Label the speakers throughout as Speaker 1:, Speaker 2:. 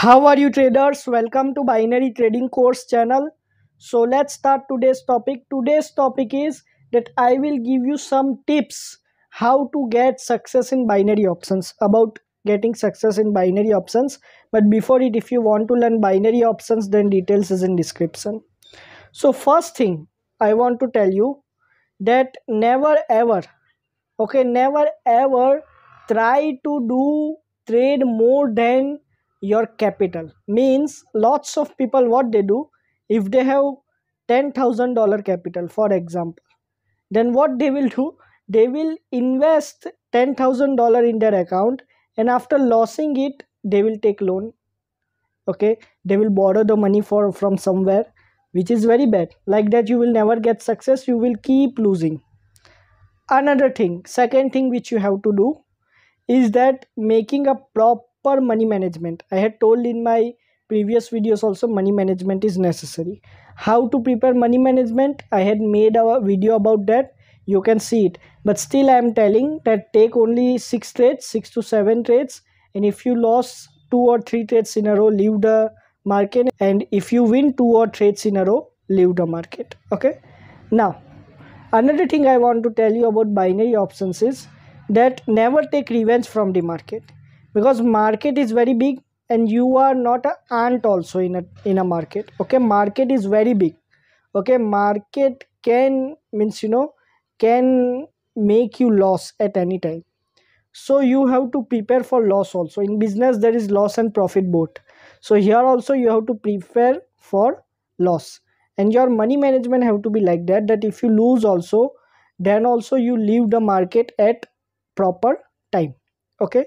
Speaker 1: How are you traders? Welcome to Binary Trading Course channel. So let's start today's topic. Today's topic is that I will give you some tips how to get success in binary options about getting success in binary options but before it if you want to learn binary options then details is in description so first thing i want to tell you that never ever okay never ever try to do trade more than your capital. Means lots of people what they do if they have $10000 capital for example then what they will do? They will invest $10000 in their account and after losing it they will take loan. Okay? They will borrow the money for from somewhere which is very bad. Like that you will never get success you will keep losing. Another thing second thing which you have to do is that making a prop per money management. I had told in my previous videos also money management is necessary. How to prepare money management? I had made a video about that. You can see it. But still i am telling that take only six trades six to seven trades. And if you lost two or three trades in a row leave the market. And if you win two or trades in a row leave the market. Okay? Now another thing i want to tell you about binary options is that never take revenge from the market because market is very big and you are not an ant also in a in a market okay? Market is very big okay? Market can means you know can make you loss at any time. So you have to prepare for loss also. In business there is loss and profit both. So here also you have to prepare for loss. And your money management have to be like that that if you lose also then also you leave the market at proper time okay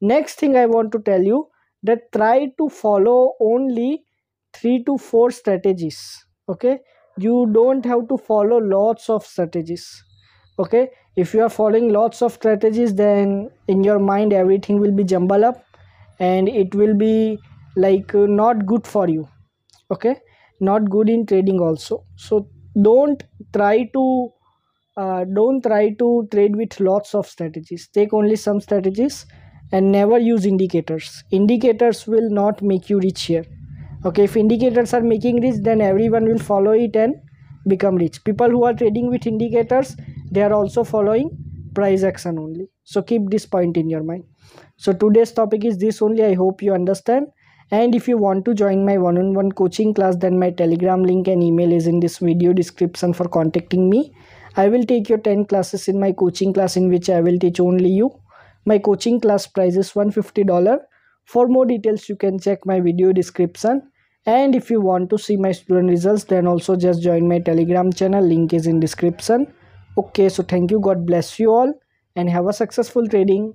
Speaker 1: next thing i want to tell you that try to follow only three to four strategies okay? You don't have to follow lots of strategies okay? If you are following lots of strategies then in your mind everything will be jumbled up and it will be like uh, not good for you okay? Not good in trading also. So don't try to uh, don't try to trade with lots of strategies. Take only some strategies and never use indicators. Indicators will not make you rich here. Okay if indicators are making rich then everyone will follow it and become rich. People who are trading with indicators they are also following price action only. So keep this point in your mind. So today's topic is this only. I hope you understand. And if you want to join my one-on-one -on -one coaching class then my telegram link and email is in this video description for contacting me. I will take your 10 classes in my coaching class in which i will teach only you my coaching class price is $150 for more details you can check my video description. And if you want to see my student results then also just join my telegram channel. Link is in description. Okay so thank you. God bless you all. And have a successful trading